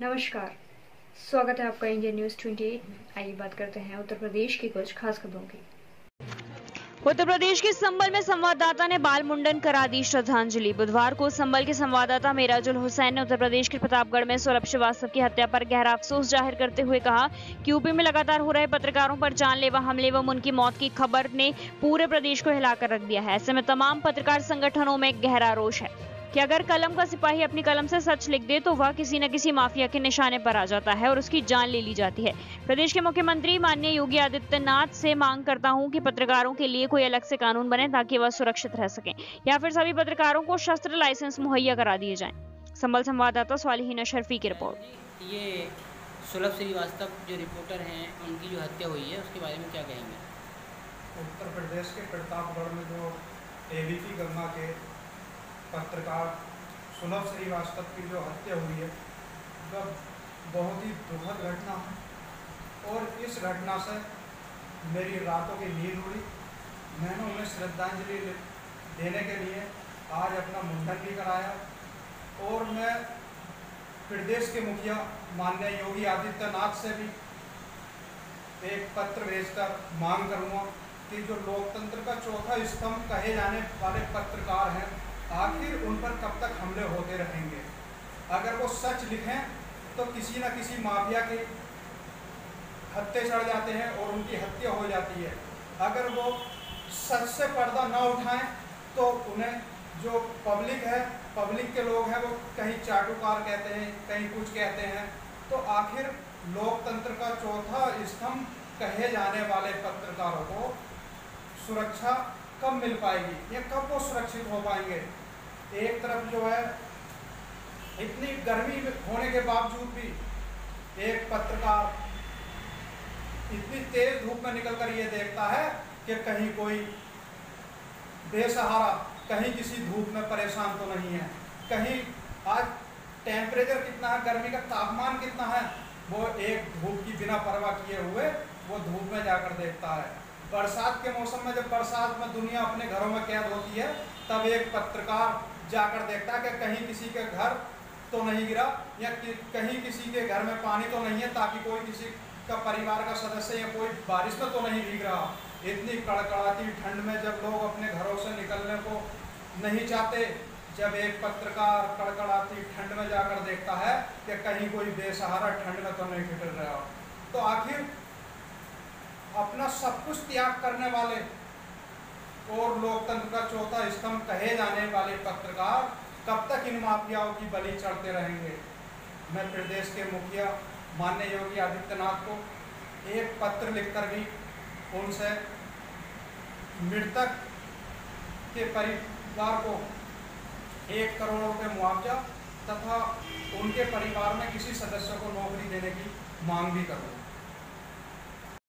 नमस्कार। स्वागत है आपका इंडिया न्यूज़ 28 में। आइए बात करते हैं उत्तर प्रदेश की कुछ खास खबरों की। उत्तर प्रदेश के संबल में संवाददाता ने बाल मुंडन करा दी श्रद्धांजलि। बुधवार को संबल के संवाददाता मेराजुल हुसैन ने उत्तर प्रदेश के प्रतापगढ़ में सौरभ श्रीवास्तव की हत्या पर गहरा अफसोस ज़ाहिर करते हुए कहा कि यूपी में लगातार हो रहे पत्रकारों पर जानलेवा हमले एवं उनकी मौत की खबर ने पूरे प्रदेश को हिलाकर रख दिया है। ऐसे में तमाम पत्रकार संगठनों में गहरा रोष है। कि अगर कलम का सिपाही अपनी कलम से सच लिख दे तो वह किसी न किसी माफिया के निशाने पर आ जाता है और उसकी जान ले ली जाती है। प्रदेश के मुख्यमंत्री माननीय योगी आदित्यनाथ से मांग करता हूँ कि पत्रकारों के लिए कोई अलग से कानून बने ताकि वह सुरक्षित रह सके या फिर सभी पत्रकारों को शस्त्र लाइसेंस मुहैया करा दिए जाए। संबल संवाददाता स्वालिहीना शर्फी की रिपोर्ट। ये सुलभ श्रीवास्तव जो रिपोर्टर हैं उनकी जो हत्या हुई है उसके बारे में क्या कहेंगे? उत्तर प्रदेश के प्रतापगढ़ में जो एबीपी गंगा के पत्रकार सुलभ श्रीवास्तव की जो हत्या हुई है, वह बहुत ही दुखद घटना है और इस घटना से मेरी रातों की नींद उड़ी। मैंने उन्हें श्रद्धांजलि देने के लिए आज अपना मुंडन भी कराया और मैं प्रदेश के मुखिया माननीय योगी आदित्यनाथ से भी एक पत्र भेजकर मांग करूँगा कि जो लोकतंत्र का चौथा स्तंभ कहे जाने वाले पत्रकार हैं आखिर उन पर कब तक हमले होते रहेंगे? अगर वो सच लिखें तो किसी न किसी माफिया के हत्या चढ़ जाते हैं और उनकी हत्या हो जाती है। अगर वो सच से पर्दा ना उठाएँ तो उन्हें जो पब्लिक है, पब्लिक के लोग हैं, वो कहीं चाटुकार कहते हैं, कहीं कुछ कहते हैं। तो आखिर लोकतंत्र का चौथा स्तंभ कहे जाने वाले पत्रकारों को सुरक्षा कब मिल पाएगी? या कब वो सुरक्षित हो पाएँगे? एक तरफ़ जो है, इतनी गर्मी होने के बावजूद भी एक पत्रकार इतनी तेज धूप में निकलकर ये देखता है कि कहीं कोई बेसहारा, कहीं किसी धूप में परेशान तो नहीं है। कहीं आज टेम्परेचर कितना है, गर्मी का तापमान कितना है, वो एक धूप की बिना परवाह किए हुए वो धूप में जाकर देखता है। बरसात के मौसम में जब बरसात में दुनिया अपने घरों में कैद होती है तब एक पत्रकार जाकर देखता है कि कहीं किसी के घर तो नहीं गिरा या कि, कहीं किसी के घर में पानी तो नहीं है ताकि कोई किसी का परिवार का सदस्य या कोई बारिश में तो नहीं भीग रहा। इतनी कड़कड़ाती ठंड में जब लोग अपने घरों से निकलने को नहीं चाहते जब एक पत्रकार कड़कड़ाती ठंड में जाकर देखता है कि कहीं कोई बेसहारा ठंड में तो नहीं फिट रहा। सब कुछ त्याग करने वाले और लोकतंत्र का चौथा स्तंभ कहे जाने वाले पत्रकार कब तक इन माफियाओं की बलि चढ़ते रहेंगे? मैं प्रदेश के मुखिया माननीय योगी आदित्यनाथ को एक पत्र लिखकर भी उनसे मृतक के परिवार को एक करोड़ रुपये मुआवजा तथा उनके परिवार में किसी सदस्य को नौकरी देने की मांग भी करूँगा।